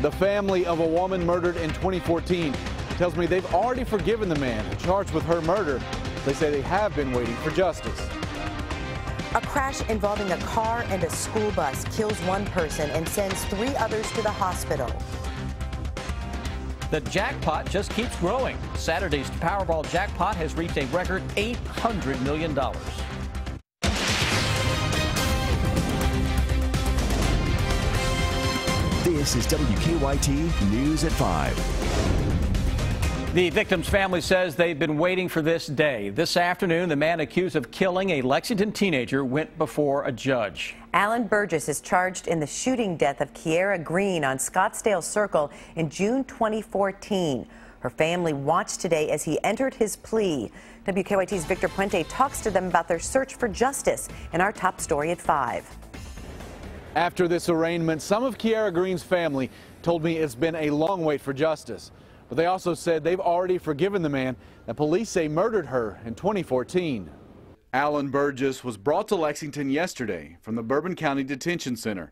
The family of a woman murdered in 2014 tells me they've already forgiven the man charged with her murder. They say they have been waiting for justice. A crash involving a car and a school bus kills one person and sends three others to the hospital. The jackpot just keeps growing. Saturday's Powerball jackpot has reached a record $800 million. This is WKYT News at 5. The victim's family says they've been waiting for this day. This afternoon, the man accused of killing a Lexington teenager went before a judge. Alan Burgess is charged in the shooting death of Kiera Green on Scottsdale Circle in June 2014. Her family watched today as he entered his plea. WKYT's Victor Puente talks to them about their search for justice in our top story at 5. After this arraignment, some of Kiera Green's family told me it's been a long wait for justice. But they also said they've already forgiven the man that police say murdered her in 2014. Alan Burgess was brought to Lexington yesterday from the Bourbon County Detention Center.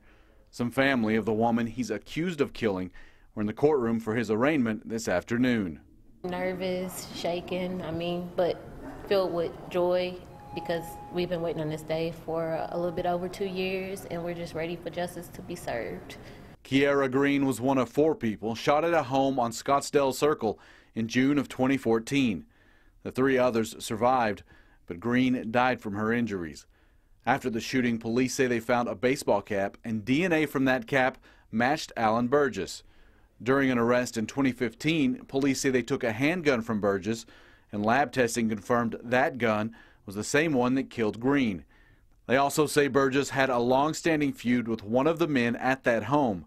Some family of the woman he's accused of killing were in the courtroom for his arraignment this afternoon. Nervous, shaken, I mean, but filled with joy because we've been waiting on this day for a little bit over two years and we're just ready for justice to be served. Kiera Green was one of four people shot at a home on Scottsdale Circle in June of 2014. The three others survived, but Green died from her injuries. After the shooting, police say they found a baseball cap and DNA from that cap matched Alan Burgess. During an arrest in 2015, police say they took a handgun from Burgess and lab testing confirmed that gun was the same one that killed Green. They also say Burgess had a long-standing feud with one of the men at that home.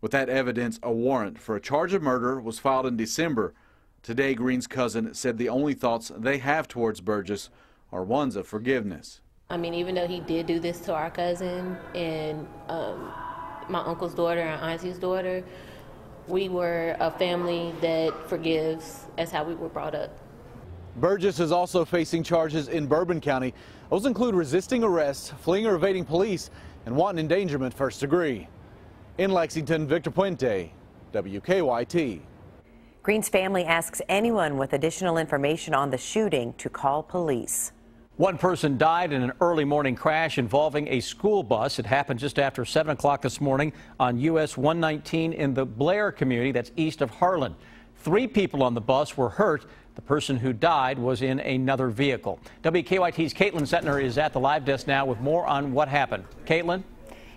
With that evidence, a warrant for a charge of murder was filed in December. Today, Green's cousin said the only thoughts they have towards Burgess are ones of forgiveness. I mean, even though he did do this to our cousin and um, my uncle's daughter and auntie's daughter, we were a family that forgives. That's how we were brought up. Burgess is also facing charges in Bourbon County. Those include resisting arrest, fleeing or evading police, and wanton endangerment first degree. In Lexington, Victor Puente, WKYT. Green's family asks anyone with additional information on the shooting to call police. One person died in an early morning crash involving a school bus. It happened just after 7 o'clock this morning on US 119 in the Blair community that's east of Harlan. Three people on the bus were hurt. The person who died was in another vehicle. WKYT's Caitlin Setner is at the live desk now with more on what happened. Caitlin?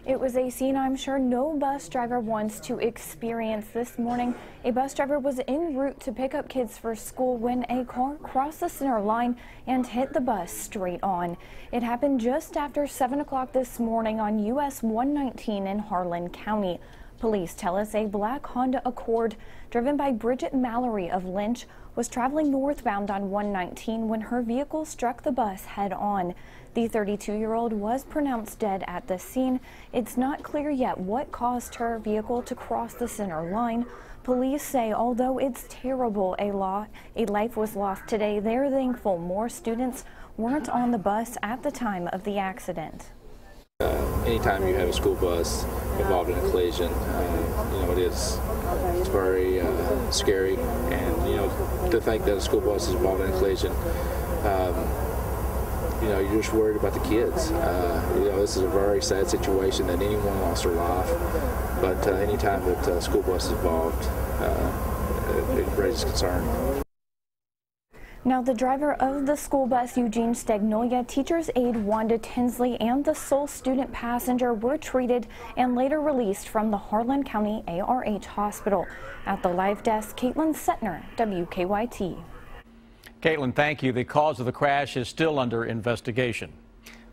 It was a scene I'm sure no bus driver wants to experience this morning. A bus driver was en route to pick up kids for school when a car crossed the center line and hit the bus straight on. It happened just after 7 o'clock this morning on US 119 in Harlan County. Police tell us a black Honda Accord driven by Bridget Mallory of Lynch was traveling northbound on 119 when her vehicle struck the bus head on. The 32-year-old was pronounced dead at the scene. It's not clear yet what caused her vehicle to cross the center line. Police say although it's terrible a law, a life was lost today, they're thankful more students weren't on the bus at the time of the accident. Uh, anytime you have a school bus involved in a collision, uh, you know, it is it's very uh, scary. And, you know, to think that a school bus is involved in a collision, um, you know, you're just worried about the kids. Uh, you know, this is a very sad situation that anyone lost their life. But uh, anytime that a school bus is involved, uh, it, it raises concern. Now, the driver of the school bus, Eugene Stagnolia, teacher's aide Wanda Tinsley, and the sole student passenger were treated and later released from the Harlan County ARH Hospital. At the live desk, Caitlin Setner, WKYT. Caitlin, thank you. The cause of the crash is still under investigation.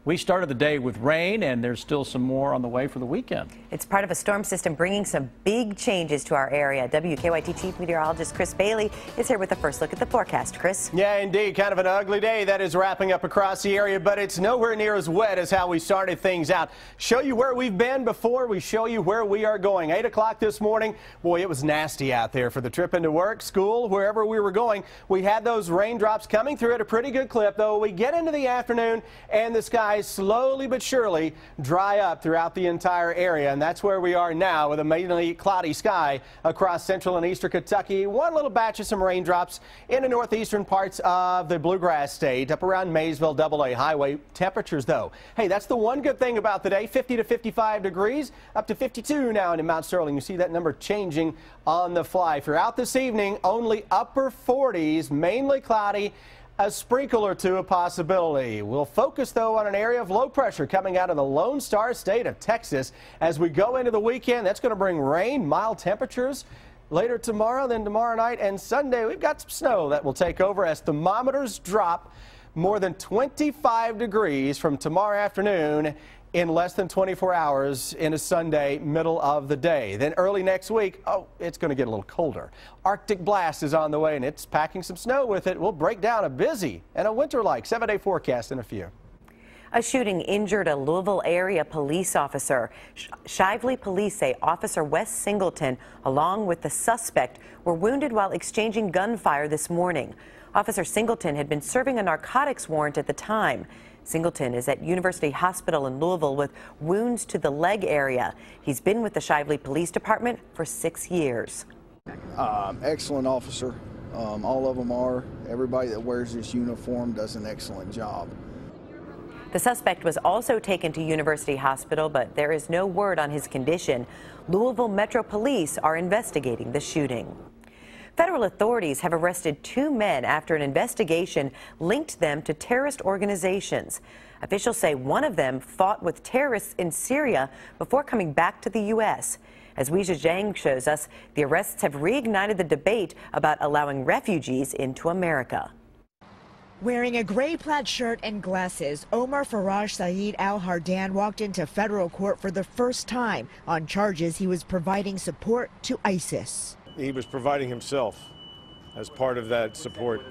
We started the day with rain, and there's still some more on the way for the weekend. It's part of a storm system bringing some big changes to our area. WKYT Chief Meteorologist Chris Bailey is here with a first look at the forecast. Chris? Yeah, indeed. Kind of an ugly day that is wrapping up across the area, but it's nowhere near as wet as how we started things out. Show you where we've been before we show you where we are going. 8 o'clock this morning, boy, it was nasty out there for the trip into work, school, wherever we were going. We had those raindrops coming through at a pretty good clip, though. We get into the afternoon, and the sky skies slowly but surely dry up throughout the entire area. And that's where we are now with a mainly cloudy sky across central and eastern Kentucky. One little batch of some raindrops in the northeastern parts of the bluegrass state up around Maysville Double A Highway. Temperatures, though, hey, that's the one good thing about the day 50 to 55 degrees, up to 52 now in Mount Sterling. You see that number changing on the fly. Throughout this evening, only upper 40s, mainly cloudy a sprinkle or two a possibility. We'll focus, though, on an area of low pressure coming out of the Lone Star State of Texas. As we go into the weekend, that's going to bring rain, mild temperatures. Later tomorrow, then tomorrow night and Sunday, we've got some snow that will take over as thermometers drop more than 25 degrees from tomorrow afternoon in less than 24 hours in a Sunday, middle of the day. Then early next week, oh, it's going to get a little colder. Arctic blast is on the way and it's packing some snow with it. We'll break down a busy and a winter-like seven-day forecast in a few. A shooting injured a Louisville area police officer. Shively police say Officer Wes Singleton, along with the suspect, were wounded while exchanging gunfire this morning. Officer Singleton had been serving a narcotics warrant at the time. Singleton is at University Hospital in Louisville with wounds to the leg area. He's been with the Shively Police Department for six years. Um, excellent officer. Um, all of them are. Everybody that wears this uniform does an excellent job. The suspect was also taken to University Hospital, but there is no word on his condition. Louisville Metro Police are investigating the shooting. Federal authorities have arrested two men after an investigation linked them to terrorist organizations. Officials say one of them fought with terrorists in Syria before coming back to the U.S. As Weijia Jiang shows us, the arrests have reignited the debate about allowing refugees into America. Wearing a gray plaid shirt and glasses, Omar Faraj Saeed Al Hardan walked into federal court for the first time on charges he was providing support to ISIS he was providing himself as part of that support.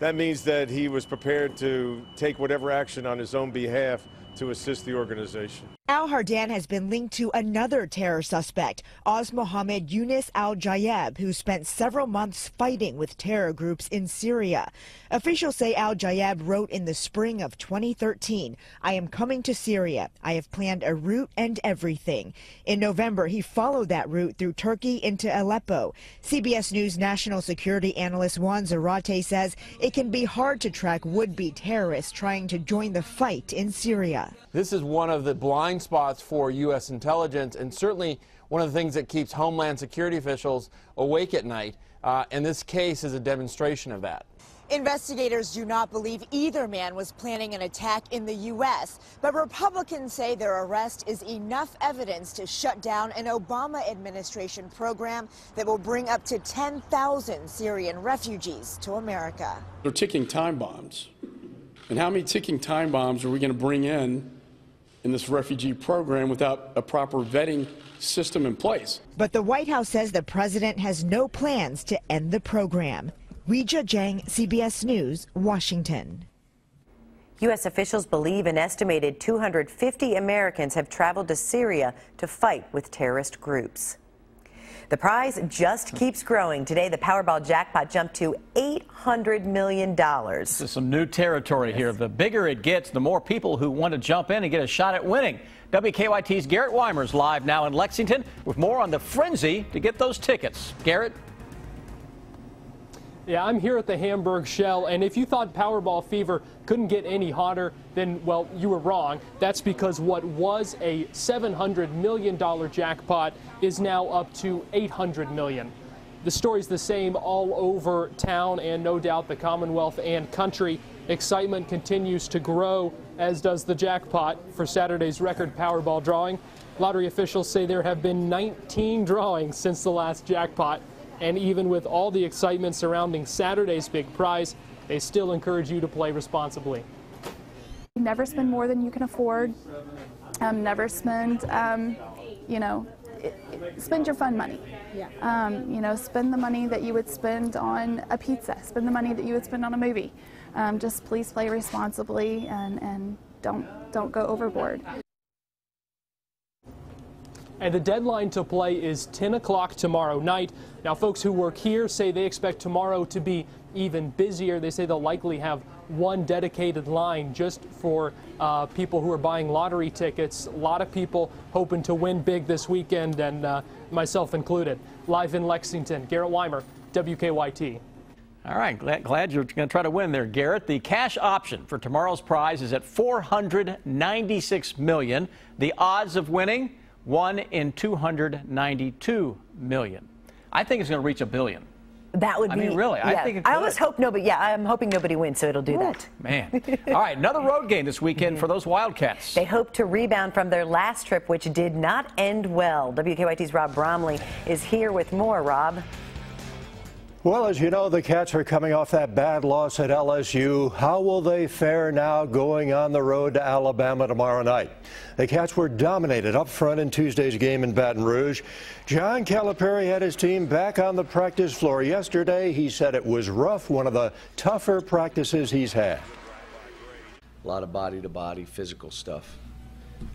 That means that he was prepared to take whatever action on his own behalf to assist the organization. Al Hardan has been linked to another terror suspect, Aws Mohammed Yunus Al Jayeb, who spent several months fighting with terror groups in Syria. Officials say Al Jayeb wrote in the spring of 2013, I am coming to Syria. I have planned a route and everything. In November, he followed that route through Turkey into Aleppo. CBS News national security analyst Juan Zarate says it can be hard to track would-be terrorists trying to join the fight in Syria. This is one of the blind blind spots for U.S. intelligence, and certainly one of the things that keeps Homeland Security officials awake at night. Uh, and this case is a demonstration of that. Investigators do not believe either man was planning an attack in the U.S., but Republicans say their arrest is enough evidence to shut down an Obama administration program that will bring up to 10,000 Syrian refugees to America. They're ticking time bombs. And how many ticking time bombs are we going to bring in in this refugee program without a proper vetting system in place. But the White House says the president has no plans to end the program. Weijia Jiang, CBS News, Washington. U.S. officials believe an estimated 250 Americans have traveled to Syria to fight with terrorist groups. The prize just keeps growing. Today, the Powerball jackpot jumped to $800 million. This is some new territory here. The bigger it gets, the more people who want to jump in and get a shot at winning. WKYT's Garrett Wymer's live now in Lexington with more on the frenzy to get those tickets. Garrett? Yeah, I'm here at the Hamburg Shell, and if you thought Powerball fever couldn't get any hotter, then, well, you were wrong. That's because what was a $700 million jackpot is now up to 800 million. The story's the same all over town and no doubt the Commonwealth and country. Excitement continues to grow, as does the jackpot for Saturday's record Powerball drawing. Lottery officials say there have been 19 drawings since the last jackpot. And even with all the excitement surrounding Saturday's big prize, they still encourage you to play responsibly. Never spend more than you can afford. Um, never spend, um, you know, it, it, spend your fun money. Yeah. Um, you know, spend the money that you would spend on a pizza. Spend the money that you would spend on a movie. Um, just please play responsibly and, and don't don't go overboard. And the deadline to play is 10 o'clock tomorrow night. Now, folks who work here say they expect tomorrow to be even busier. They say they'll likely have one dedicated line just for uh, people who are buying lottery tickets. A lot of people hoping to win big this weekend, and uh, myself included. Live in Lexington, Garrett Wymer, WKYT. All right, glad, glad you're going to try to win there, Garrett. The cash option for tomorrow's prize is at 496 million. The odds of winning, one in 292 million. I think it's going to reach a billion. That would I be. mean, really, I yeah, think it I could. hope nobody. Yeah, I'm hoping nobody wins, so it'll do that. Man. All right, another road game this weekend for those Wildcats. They hope to rebound from their last trip, which did not end well. WKYT's Rob Bromley is here with more. Rob. Well, as you know, the Cats are coming off that bad loss at LSU. How will they fare now going on the road to Alabama tomorrow night? The Cats were dominated up front in Tuesday's game in Baton Rouge. John Calipari had his team back on the practice floor yesterday. He said it was rough, one of the tougher practices he's had. a lot of body to body physical stuff.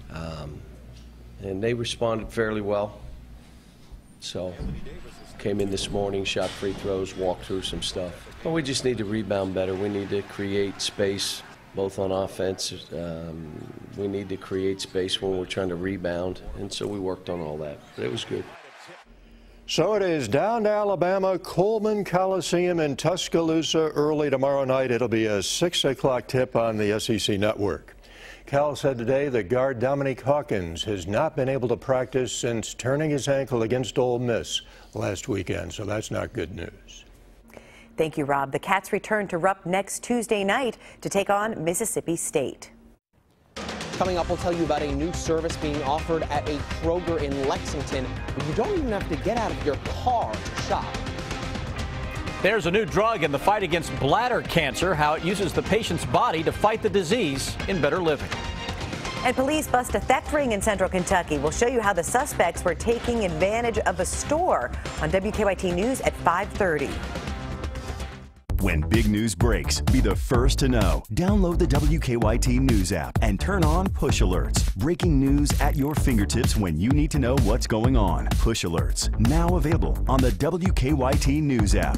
Um, and they responded fairly well. So, came in this morning, shot free throws, walked through some stuff. But we just need to rebound better. We need to create space, both on offense. Um, we need to create space when we're trying to rebound. And so we worked on all that. But it was good. So it is down to Alabama, Coleman Coliseum in Tuscaloosa early tomorrow night. It'll be a 6 o'clock tip on the SEC network. Cal said today that guard Dominique Hawkins has not been able to practice since turning his ankle against Ole Miss last weekend, so that's not good news. Thank you, Rob. The Cats return to Rupp next Tuesday night to take on Mississippi State. Coming up, we'll tell you about a new service being offered at a Kroger in Lexington. where You don't even have to get out of your car to shop. There's a new drug in the fight against bladder cancer, how it uses the patient's body to fight the disease in better living. And police bust a theft ring in central Kentucky. We'll show you how the suspects were taking advantage of a store on WKYT News at 530. When big news breaks, be the first to know. Download the WKYT News app and turn on push alerts. Breaking news at your fingertips when you need to know what's going on. Push alerts, now available on the WKYT News app.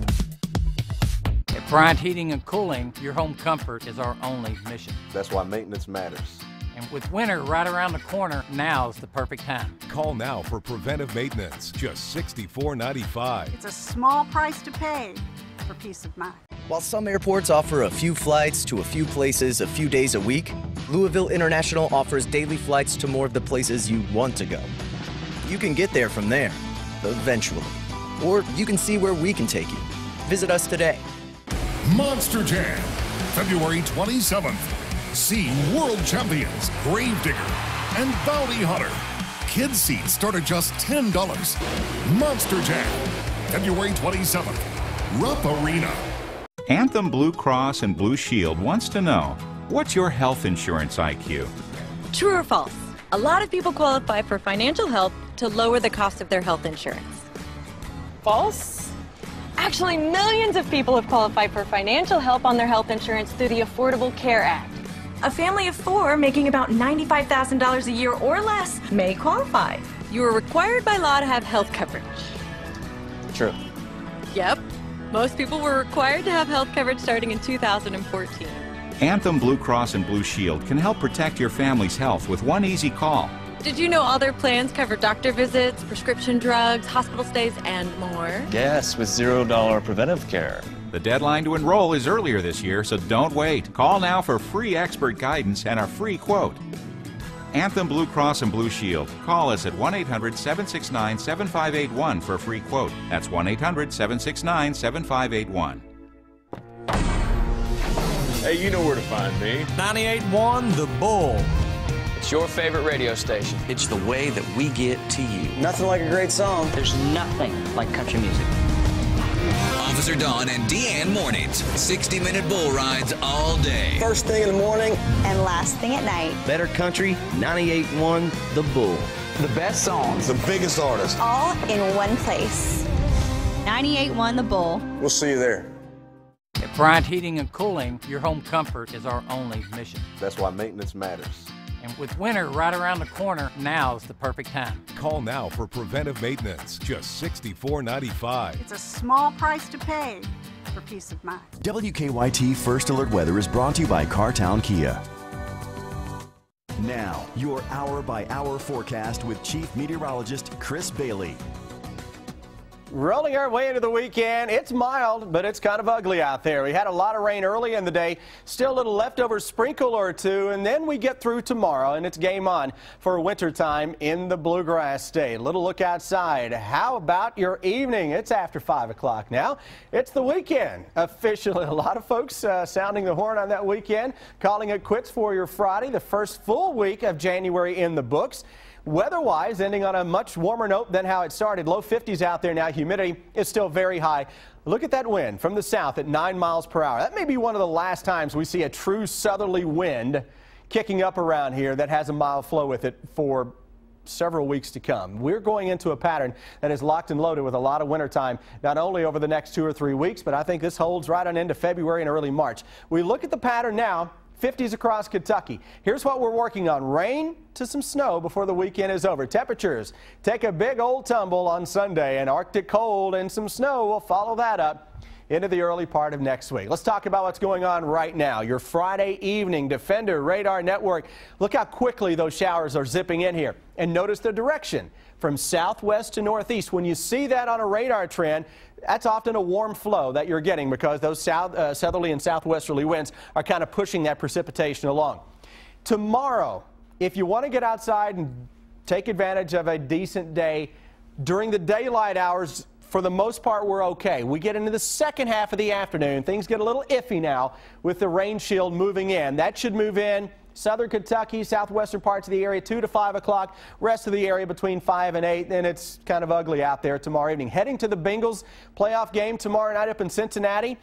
At Bryant Heating and Cooling, your home comfort is our only mission. That's why maintenance matters. And with winter right around the corner, now's the perfect time. Call now for preventive maintenance, just $64.95. It's a small price to pay for peace of mind. While some airports offer a few flights to a few places a few days a week, Louisville International offers daily flights to more of the places you want to go. You can get there from there, eventually. Or you can see where we can take you. Visit us today. Monster Jam, February 27th. See world champions Gravedigger and Bounty Hunter. Kids seats start at just $10. Monster Jam, February 27th. Rupp Arena. Anthem Blue Cross and Blue Shield wants to know what's your health insurance IQ? True or false? A lot of people qualify for financial help to lower the cost of their health insurance. False? Actually, millions of people have qualified for financial help on their health insurance through the Affordable Care Act. A family of four making about $95,000 a year or less may qualify. You are required by law to have health coverage. True. Yep. Most people were required to have health coverage starting in 2014. Anthem Blue Cross and Blue Shield can help protect your family's health with one easy call. Did you know all their plans cover doctor visits, prescription drugs, hospital stays, and more? Yes, with $0 preventive care. The deadline to enroll is earlier this year, so don't wait. Call now for free expert guidance and a free quote. Anthem Blue Cross and Blue Shield. Call us at 1 800 769 7581 for a free quote. That's 1 800 769 7581. Hey, you know where to find me. 98.1 The Bull. It's your favorite radio station. It's the way that we get to you. Nothing like a great song. There's nothing like country music. Officer Don and Deanne mornings. 60 minute bull rides all day. First thing in the morning and last thing at night. Better Country 98.1 The Bull. The best songs. The biggest artists. All in one place. 98.1 The Bull. We'll see you there. At Bryant Heating and Cooling, your home comfort is our only mission. That's why maintenance matters. And with winter right around the corner, now's the perfect time. Call now for preventive maintenance, just $64.95. It's a small price to pay for peace of mind. WKYT First Alert Weather is brought to you by Cartown Kia. Now, your hour by hour forecast with Chief Meteorologist Chris Bailey. Rolling our way into the weekend. It's mild, but it's kind of ugly out there. We had a lot of rain early in the day, still a little leftover sprinkle or two, and then we get through tomorrow, and it's game on for wintertime in the Bluegrass State. Little look outside. How about your evening? It's after 5 o'clock now. It's the weekend. Officially, a lot of folks uh, sounding the horn on that weekend, calling it quits for your Friday, the first full week of January in the books. Weather-wise, ending on a much warmer note than how it started. Low 50s out there now. Humidity is still very high. Look at that wind from the south at 9 miles per hour. That may be one of the last times we see a true southerly wind kicking up around here that has a mild flow with it for several weeks to come. We're going into a pattern that is locked and loaded with a lot of winter time, not only over the next two or three weeks, but I think this holds right on into February and early March. We look at the pattern now. 50s across Kentucky. Here's what we're working on. Rain to some snow before the weekend is over. Temperatures take a big old tumble on Sunday and Arctic cold and some snow will follow that up into the early part of next week. Let's talk about what's going on right now. Your Friday evening Defender Radar Network. Look how quickly those showers are zipping in here. And notice the direction from southwest to northeast. When you see that on a radar trend, that's often a warm flow that you're getting because those south, uh, southerly and southwesterly winds are kind of pushing that precipitation along. Tomorrow, if you want to get outside and take advantage of a decent day during the daylight hours, for the most part, we're okay. We get into the second half of the afternoon. Things get a little iffy now with the rain shield moving in. That should move in southern Kentucky, southwestern parts of the area, 2 to 5 o'clock. Rest of the area between 5 and 8. And it's kind of ugly out there tomorrow evening. Heading to the Bengals playoff game tomorrow night up in Cincinnati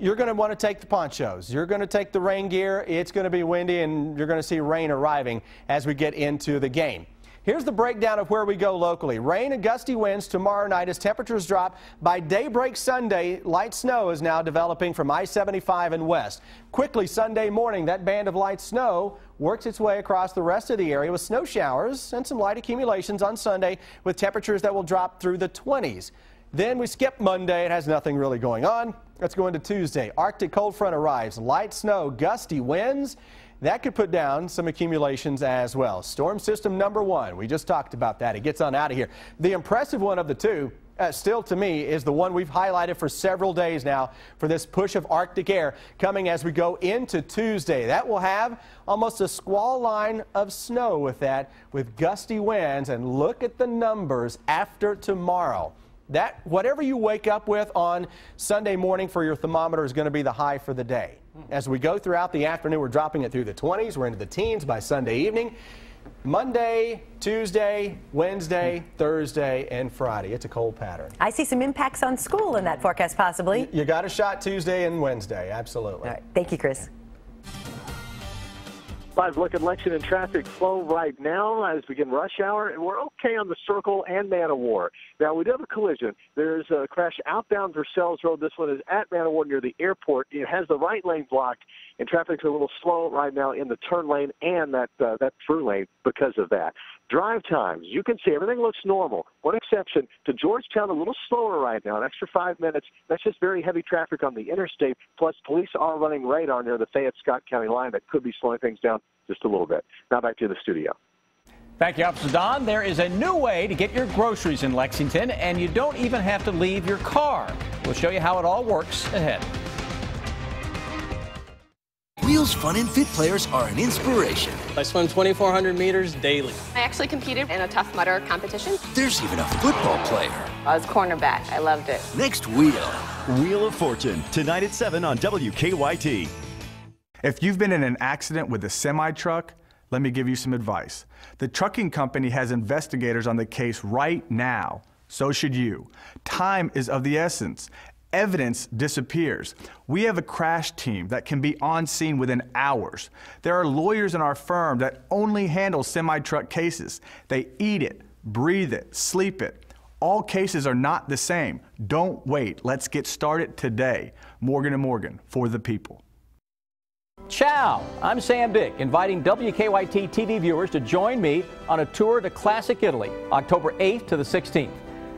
you're going to want to take the ponchos. You're going to take the rain gear. It's going to be windy, and you're going to see rain arriving as we get into the game. Here's the breakdown of where we go locally. Rain and gusty winds tomorrow night as temperatures drop. By daybreak Sunday, light snow is now developing from I-75 and west. Quickly Sunday morning, that band of light snow works its way across the rest of the area with snow showers and some light accumulations on Sunday with temperatures that will drop through the 20s. Then we skip Monday. It has nothing really going on. Let's go into Tuesday. Arctic cold front arrives. Light snow, gusty winds. That could put down some accumulations as well. Storm system number one, we just talked about that. It gets on out of here. The impressive one of the two, uh, still to me, is the one we've highlighted for several days now for this push of Arctic air coming as we go into Tuesday. That will have almost a squall line of snow with that, with gusty winds. And look at the numbers after tomorrow that whatever you wake up with on Sunday morning for your thermometer is going to be the high for the day. As we go throughout the afternoon, we're dropping it through the 20s. We're into the teens by Sunday evening. Monday, Tuesday, Wednesday, hmm. Thursday, and Friday. It's a cold pattern. I see some impacts on school in that forecast, possibly. You got a shot Tuesday and Wednesday, absolutely. All right. Thank you, Chris. Five look at Lexington traffic flow right now as we begin rush hour, and we're okay on the Circle and Man o' War. Now we do have a collision. There's a crash outbound Versailles Road. This one is at Man o' War near the airport. It has the right lane blocked, and traffic's a little slow right now in the turn lane and that uh, that through lane because of that. Drive times, you can see everything looks normal. One exception to Georgetown, a little slower right now, an extra five minutes. That's just very heavy traffic on the interstate. Plus, police are running radar near the Fayette Scott County line that could be slowing things down just a little bit. Now back to the studio. Thank you, Officer Don. There is a new way to get your groceries in Lexington, and you don't even have to leave your car. We'll show you how it all works ahead. Wheels Fun and Fit players are an inspiration. I swim 2,400 meters daily. I actually competed in a Tough Mudder competition. There's even a football player. I was cornerback. I loved it. Next Wheel. Wheel of Fortune, tonight at 7 on WKYT. If you've been in an accident with a semi truck, let me give you some advice. The trucking company has investigators on the case right now. So should you. Time is of the essence, evidence disappears. We have a crash team that can be on scene within hours. There are lawyers in our firm that only handle semi truck cases. They eat it, breathe it, sleep it. All cases are not the same. Don't wait. Let's get started today. Morgan & Morgan for the people. Ciao! I'm Sam Dick, inviting WKYT TV viewers to join me on a tour to classic Italy, October 8th to the 16th.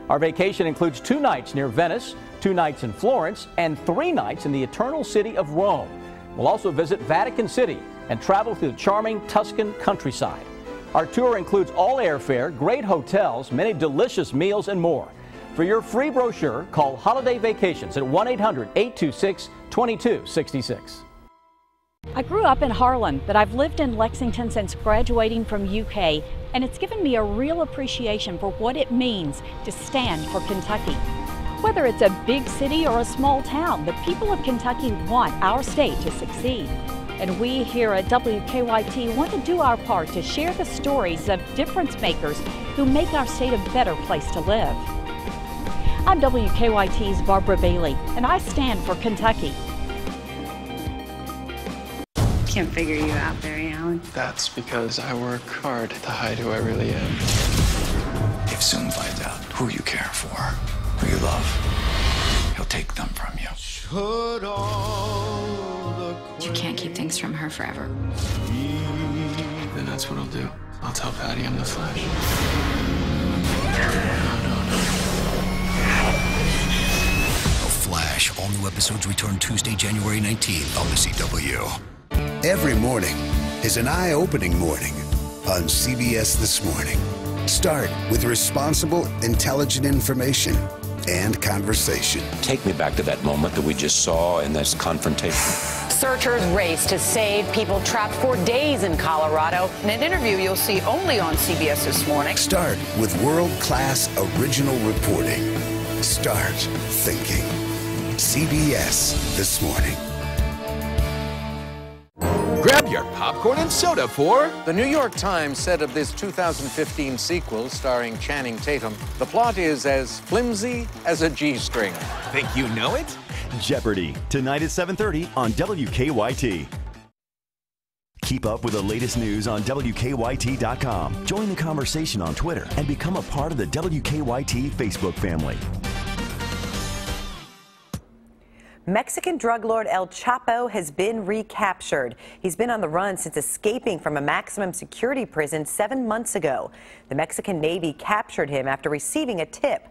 Our vacation includes two nights near Venice, two nights in Florence, and three nights in the eternal city of Rome. We'll also visit Vatican City and travel through the charming Tuscan countryside. Our tour includes all airfare, great hotels, many delicious meals, and more. For your free brochure, call Holiday Vacations at 1 800 826 2266. I grew up in Harlan, but I've lived in Lexington since graduating from UK, and it's given me a real appreciation for what it means to stand for Kentucky. Whether it's a big city or a small town, the people of Kentucky want our state to succeed. And we here at WKYT want to do our part to share the stories of difference makers who make our state a better place to live. I'm WKYT's Barbara Bailey, and I stand for Kentucky. Can't figure you out, Barry Allen. That's because I work hard to hide who I really am. If Zoom finds out who you care for, who you love, he'll take them from you. You can't keep things from her forever. Then that's what I'll do. I'll tell Patty I'm the Flash. The Flash. All new episodes return Tuesday, January 19th on the CW. Every morning is an eye opening morning on CBS This Morning. Start with responsible, intelligent information and conversation. Take me back to that moment that we just saw in this confrontation. Searchers race to save people trapped for days in Colorado. In an interview you'll see only on CBS This Morning. Start with world class original reporting. Start thinking. CBS This Morning. Popcorn and soda for. The New York Times said of this 2015 sequel starring Channing Tatum, the plot is as flimsy as a G string. Think you know it? Jeopardy, tonight at 7:30 on WKYT. Keep up with the latest news on WKYT.com. Join the conversation on Twitter and become a part of the WKYT Facebook family. Mexican drug lord El Chapo has been recaptured. He's been on the run since escaping from a maximum security prison seven months ago. The Mexican Navy captured him after receiving a tip.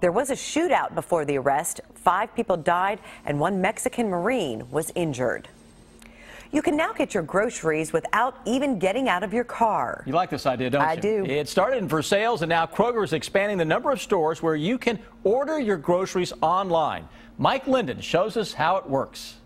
There was a shootout before the arrest. Five people died and one Mexican Marine was injured. You can now get your groceries without even getting out of your car. You like this idea, don't you? I do. It started in Versailles, and now Kroger is expanding the number of stores where you can order your groceries online. Mike Linden shows us how it works.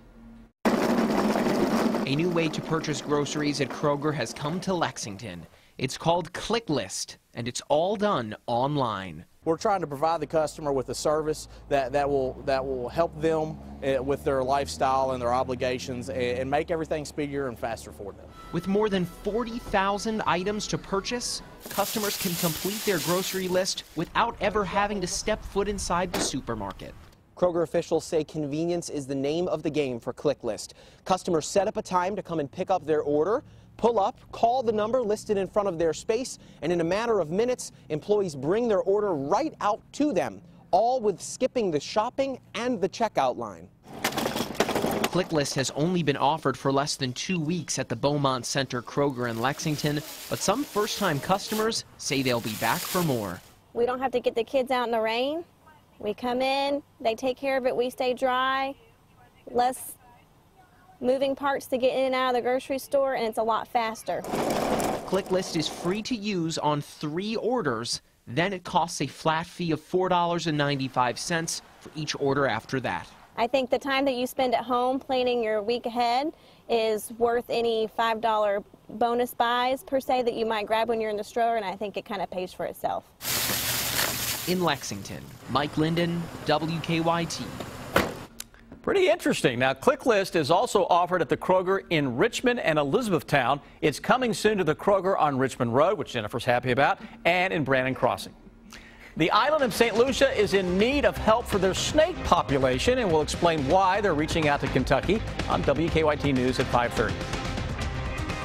A new way to purchase groceries at Kroger has come to Lexington. It's called ClickList, and it's all done online. We're trying to provide the customer with a service that, that will that will help them uh, with their lifestyle and their obligations and, and make everything speedier and faster for them. With more than 40,000 items to purchase, customers can complete their grocery list without ever having to step foot inside the supermarket. Kroger officials say convenience is the name of the game for ClickList. Customers set up a time to come and pick up their order, pull up, call the number listed in front of their space, and in a matter of minutes, employees bring their order right out to them, all with skipping the shopping and the checkout line. ClickList has only been offered for less than two weeks at the Beaumont Center Kroger in Lexington, but some first-time customers say they'll be back for more. We don't have to get the kids out in the rain. We come in, they take care of it, we stay dry. Less moving parts to get in and out of the grocery store, and it's a lot faster. ClickList is free to use on three orders. Then it costs a flat fee of $4.95 for each order after that. I think the time that you spend at home planning your week ahead is worth any $5 bonus buys per se that you might grab when you're in the store, and I think it kind of pays for itself. In Lexington, Mike Linden, WKYT. Pretty interesting. Now, ClickList is also offered at the Kroger in Richmond and Elizabethtown. It's coming soon to the Kroger on Richmond Road, which Jennifer's happy about, and in Brannon Crossing. The island of St. Lucia is in need of help for their snake population, and we'll explain why they're reaching out to Kentucky on WKYT News at 5:30.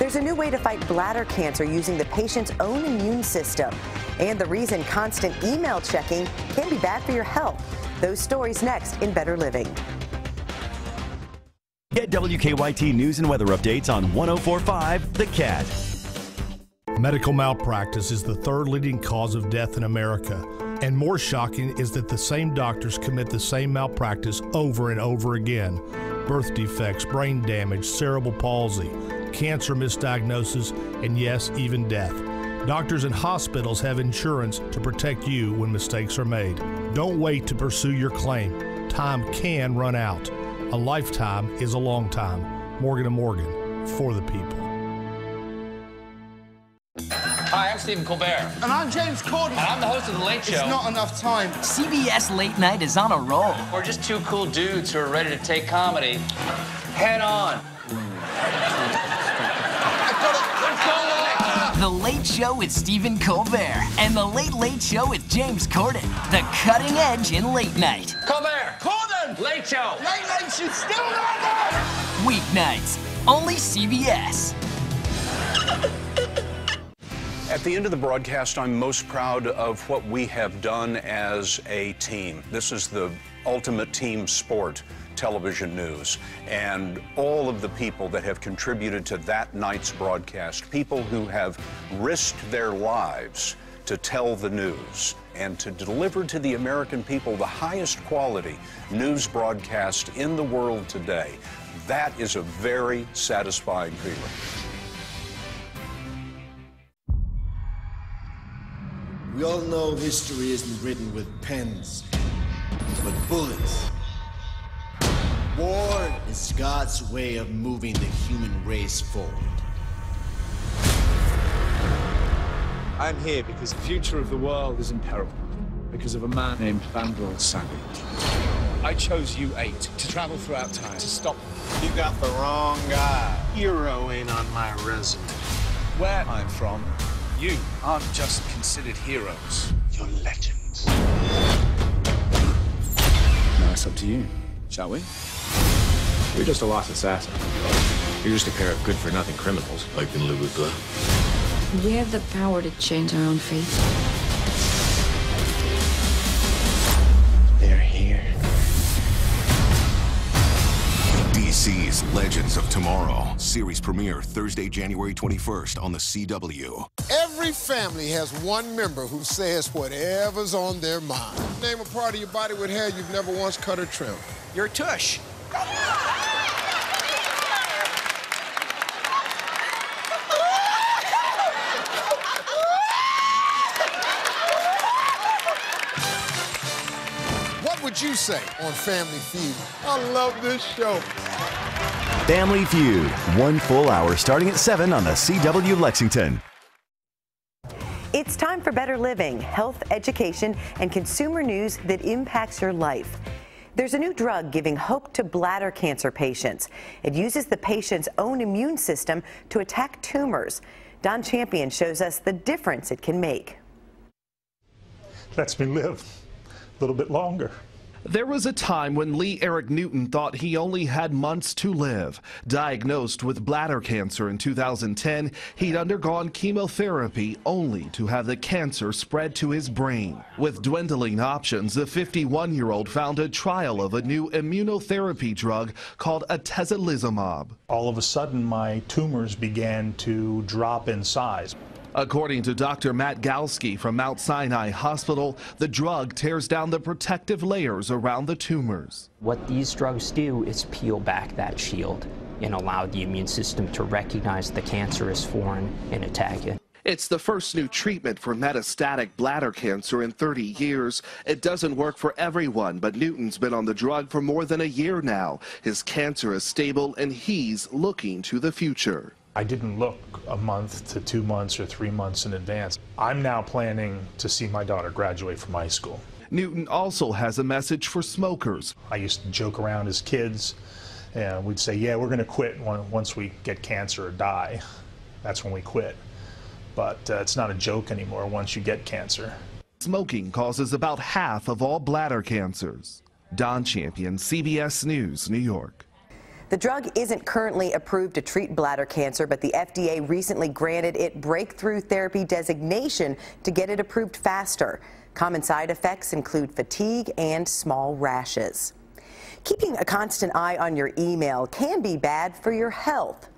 There's a new way to fight bladder cancer using the patient's own immune system, and the reason constant email checking can be bad for your health. Those stories next in Better Living. Get WKYT news and weather updates on 1045 The Cat. Medical malpractice is the third leading cause of death in America, And more shocking is that the same doctors commit the same malpractice over and over again birth defects, brain damage, cerebral palsy, cancer misdiagnosis, and yes, even death. Doctors and hospitals have insurance to protect you when mistakes are made. Don't wait to pursue your claim. Time can run out. A lifetime is a long time. Morgan & Morgan, for the people. Hi, I'm Stephen Colbert. And I'm James Corden. And I'm the host of The Late Show. It's not enough time. CBS Late Night is on a roll. We're just two cool dudes who are ready to take comedy head on. The Late Show with Stephen Colbert and The Late Late Show with James Corden. The cutting edge in late night. Colbert! Corden! Late Show! Late Night should still run Weeknights. Only CBS. At the end of the broadcast, I'm most proud of what we have done as a team. This is the ultimate team sport, television news, and all of the people that have contributed to that night's broadcast, people who have risked their lives to tell the news and to deliver to the American people the highest quality news broadcast in the world today. That is a very satisfying feeling. We all know history isn't written with pens, but bullets. War is God's way of moving the human race forward. I'm here because the future of the world is in peril because of a man named Vandal Savage. I chose you eight to travel throughout time to stop You got the wrong guy. Hero ain't on my resume. where I'm from. You aren't just considered heroes. You're legends. Now it's up to you, shall we? You're just a lost assassin. You're just a pair of good-for-nothing criminals. I can live with that. We have the power to change our own fate. They're here. DC's Legends of Tomorrow. Series premiere Thursday, January 21st on the CW. Every family has one member who says whatever's on their mind. Name a part of your body with hair you've never once cut or trimmed. Your tush. You say on Family Feud? I love this show. Family Feud, one full hour starting at 7 on the CW Lexington. It's time for better living, health, education, and consumer news that impacts your life. There's a new drug giving hope to bladder cancer patients. It uses the patient's own immune system to attack tumors. Don Champion shows us the difference it can make. lets me live a little bit longer. There was a time when Lee Eric Newton thought he only had months to live. Diagnosed with bladder cancer in 2010, he'd undergone chemotherapy only to have the cancer spread to his brain. With dwindling options, the 51 year old found a trial of a new immunotherapy drug called atezolizumab. All of a sudden, my tumors began to drop in size. According to Dr. Matt Galsky from Mount Sinai Hospital, the drug tears down the protective layers around the tumors. What these drugs do is peel back that shield and allow the immune system to recognize the cancer as foreign and attack it. It's the first new treatment for metastatic bladder cancer in 30 years. It doesn't work for everyone, but Newton's been on the drug for more than a year now. His cancer is stable and he's looking to the future. I didn't look a month to two months or three months in advance. I'm now planning to see my daughter graduate from high school. Newton also has a message for smokers. I used to joke around as kids, and we'd say, Yeah, we're going to quit once we get cancer or die. That's when we quit. But uh, it's not a joke anymore once you get cancer. Smoking causes about half of all bladder cancers. Don Champion, CBS News, New York. The drug isn't currently approved to treat bladder cancer, but the FDA recently granted it breakthrough therapy designation to get it approved faster. Common side effects include fatigue and small rashes. Keeping a constant eye on your email can be bad for your health.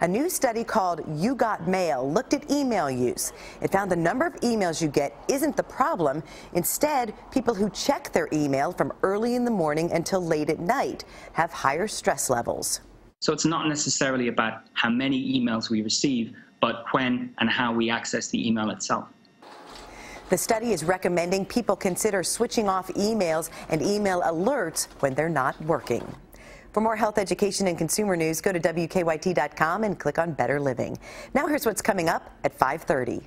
A new study called You Got Mail looked at email use. It found the number of emails you get isn't the problem. Instead, people who check their email from early in the morning until late at night have higher stress levels. So it's not necessarily about how many emails we receive, but when and how we access the email itself. The study is recommending people consider switching off emails and email alerts when they're not working. For more health education and consumer news, go to WKYT.com and click on Better Living. Now here's what's coming up at 530.